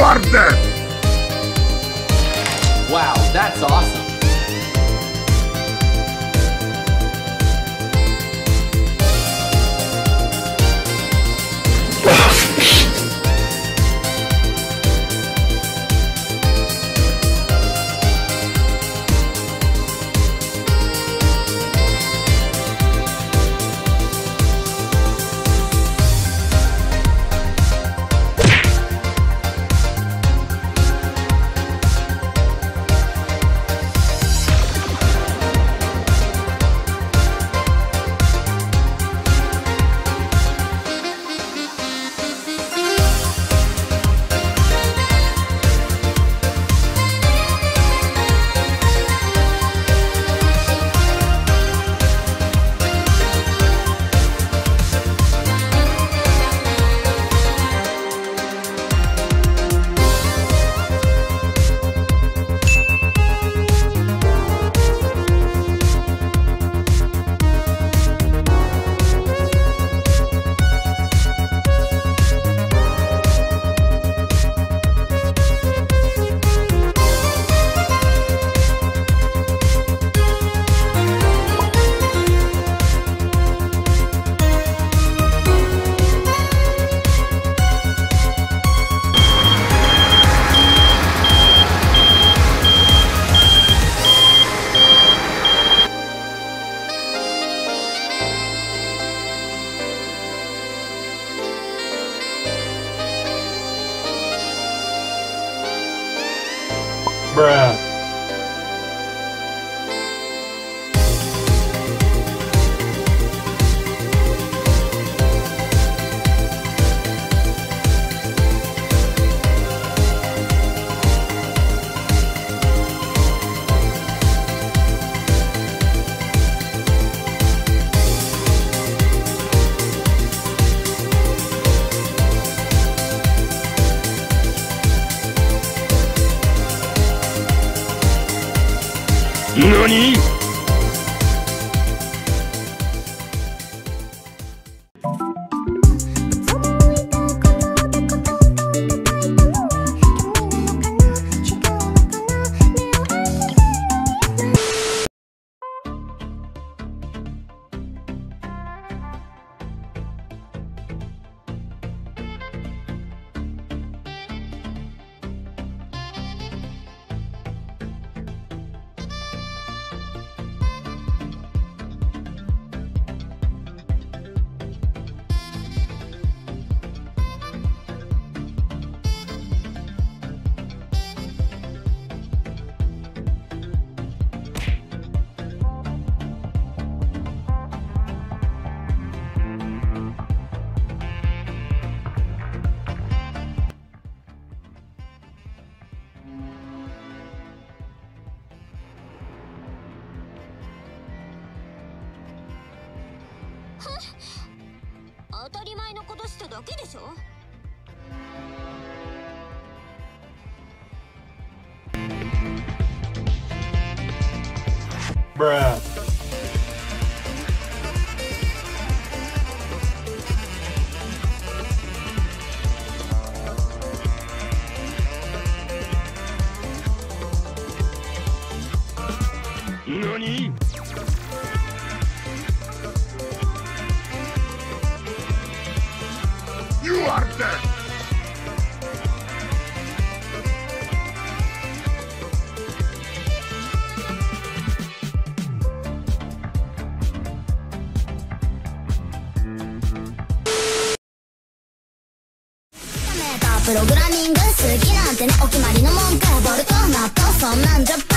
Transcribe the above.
Are dead! Wow, that's awesome. Bruh. 何？当たり前のことしただけでしょ。何 I'm the.